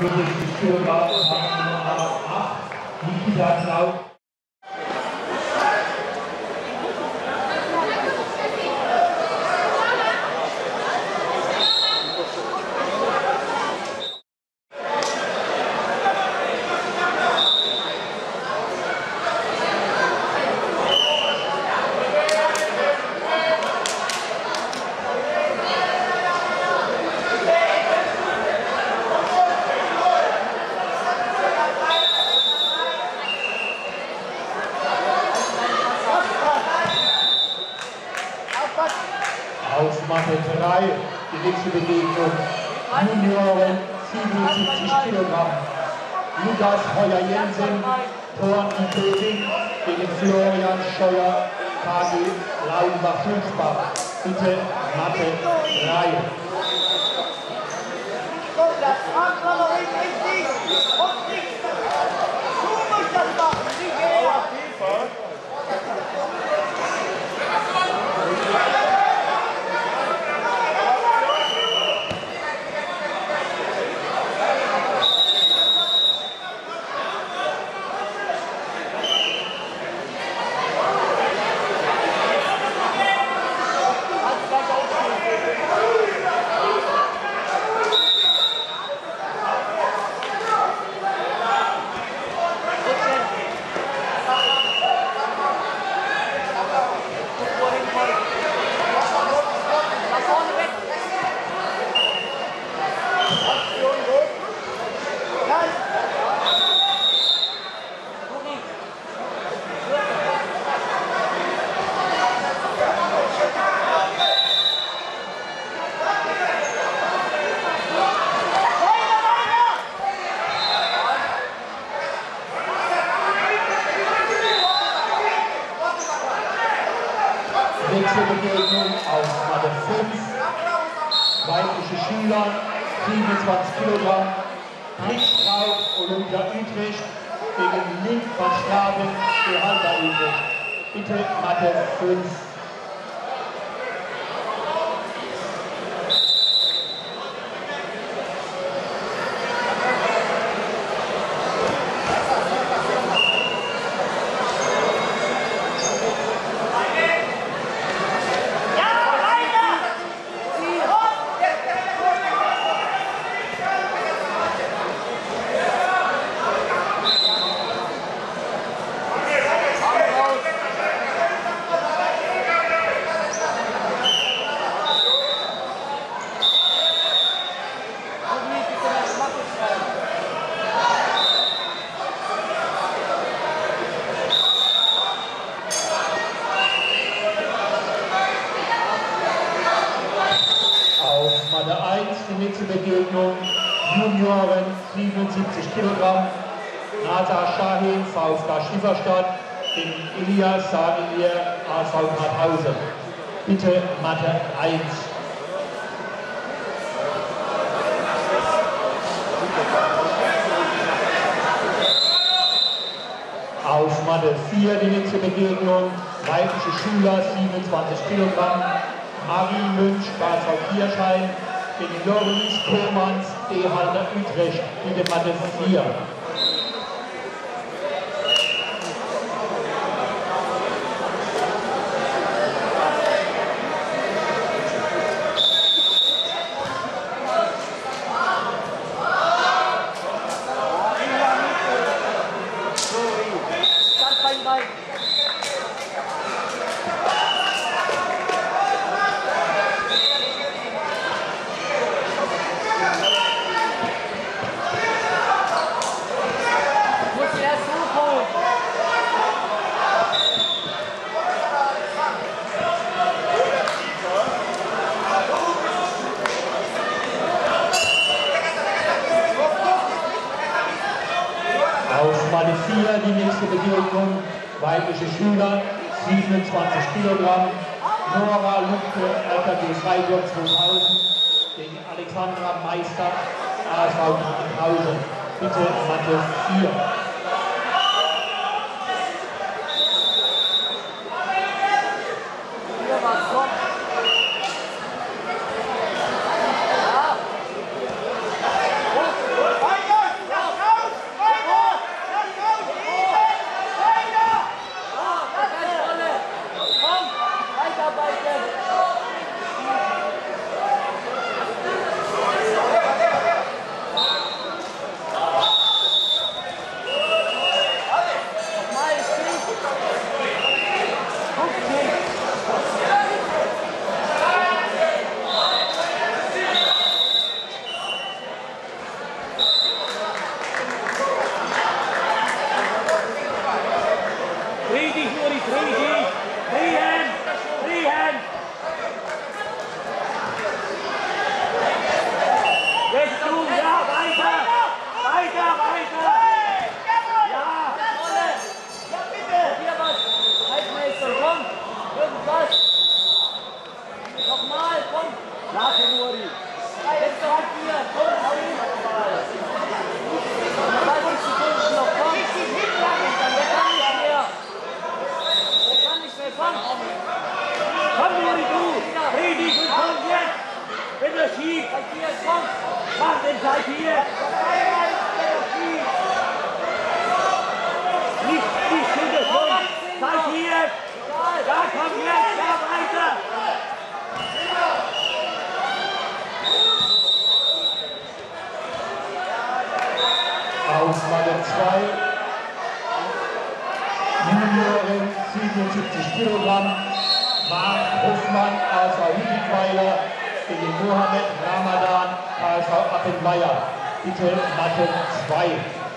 65 Kilogramm, Nummer 8, Nikita Klau. Auf Matte 3, die nächste Begegnung. Junioren 77 Kilogramm. Lukas Heuer-Jensen, Thorn und König gegen Florian Scheuer, KG Laumbach-Sulzbach. Bitte Matte 3. Stopp, das richtig. Und Nächste Begegnung auf Matte 5. Weibliche Schüler, 27 Kilogramm. Richtstraub, Olympia Utrecht gegen Link van Straben, Behalter Utrecht. Bitte Matte 5. Ja, weiter. Zieh hoch. Auf Matte 1 die nächste Begegnung. Junioren 77 Kilogramm. Nata Shahin, VfK Schieferstadt gegen Elias Sagelier, AV Karthausen. Bitte Matte 1. Auf Matte 4 die nächste Begegnung. Weibliche Schüler 27 Kilogramm. Marie Münch, KV Kirschein gegen Lorenz Kohlmanns, D-Halter Utrecht, bitte Matte 4. Matte 4 die nächste Begegnung. Weibliche Schüler 27 Kilogramm. Nora Lupke, LKG Freiburg 2000 gegen Alexandra Meister, ASV Krankenhausen. Bitte Matte 4. Bem, bem, bem, aus Meile 2. Juniorin, 77 Kilogramm. Mark Hofmann aus Ahutitweiler gegen Mohammed Ramadan KSV Appenmeier. Bitte Mathe 2.